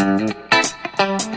Música